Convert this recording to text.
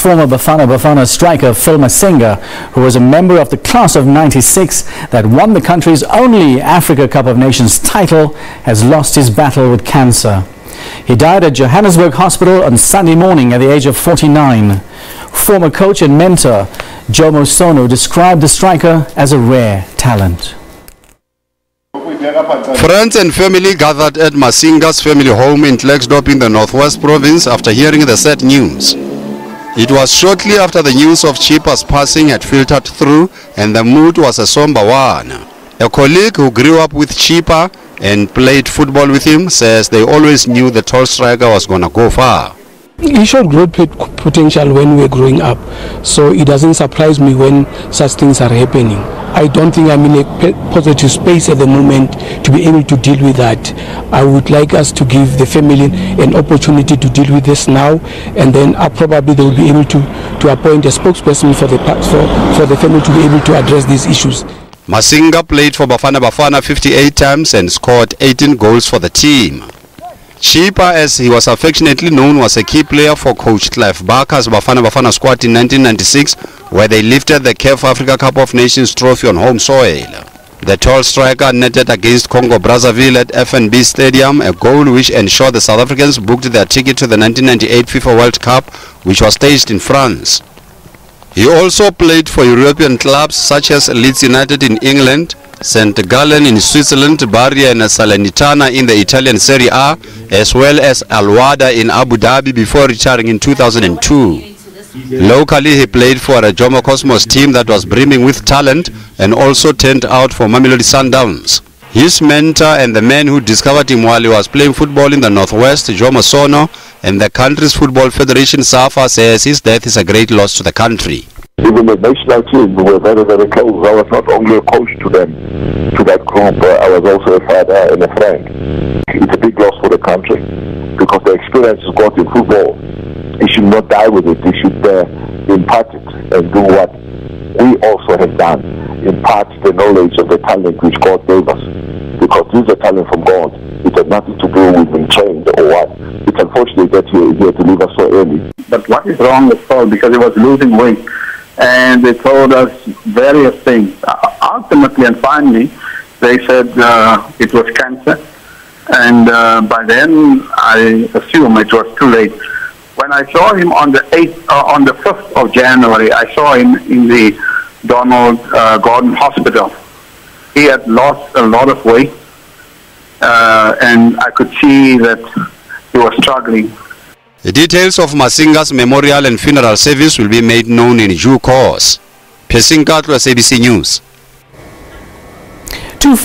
former Bafana Bafana striker Phil Masinga, who was a member of the class of 96 that won the country's only Africa Cup of Nations title, has lost his battle with cancer. He died at Johannesburg Hospital on Sunday morning at the age of 49. Former coach and mentor Jomo Sono described the striker as a rare talent. Friends and family gathered at Masinga's family home in Klerksdorp in the Northwest Province after hearing the sad news. It was shortly after the news of Chippa's passing had filtered through and the mood was a somber one. A colleague who grew up with Chippa and played football with him says they always knew the tall striker was going to go far. He showed great potential when we were growing up, so it doesn't surprise me when such things are happening. I don't think I'm in a positive space at the moment to be able to deal with that. I would like us to give the family an opportunity to deal with this now, and then uh, probably they will be able to, to appoint a spokesperson for the, for, for the family to be able to address these issues. Masinga played for Bafana Bafana 58 times and scored 18 goals for the team. Chippa, as he was affectionately known, was a key player for coach Clive Barker's Bafana Bafana squad in 1996, where they lifted the CAF Africa Cup of Nations trophy on home soil. The tall striker netted against Congo Brazzaville at FNB Stadium, a goal which ensured the South Africans booked their ticket to the 1998 FIFA World Cup, which was staged in France. He also played for European clubs such as Leeds United in England, St. Gallen in Switzerland, Bari and Salernitana in the Italian Serie A, as well as Al Wahda in Abu Dhabi before retiring in 2002. Locally, he played for a Jomo Cosmos team that was brimming with talent and also turned out for Mamelodi Sundowns. His mentor and the man who discovered him while he was playing football in the Northwest, Jomo Sono, and the country's football federation, SAFA, says his death is a great loss to the country. Even the national team, we were very, very close. I was not only a coach to them, to that group, I was also a father and a friend. It's a big loss for the country because the experience he's got in football, he should not die with it. He should uh, impart it and do what we also have done, impart the knowledge of the talent which God gave us. Because this is a talent from God. It has nothing to do with being trained or what. It's unfortunate that he is here to leave us so early. But what is wrong with Paul? Because he was losing weight and they told us various things. Uh, ultimately and finally, they said uh, it was cancer, and uh, by then I assume it was too late. When I saw him on the eighth, uh, on the fifth of January, I saw him in the Donald uh, Gordon Hospital. He had lost a lot of weight, uh, and I could see that he was struggling. The details of Masinga's memorial and funeral service will be made known in due course. Piercing Katlo, SABC News. Two